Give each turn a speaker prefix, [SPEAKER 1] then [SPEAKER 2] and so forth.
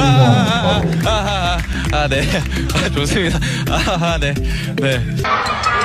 [SPEAKER 1] 아, 아,
[SPEAKER 2] 아, 네. 아, 좋습니다. 아, 네. 네.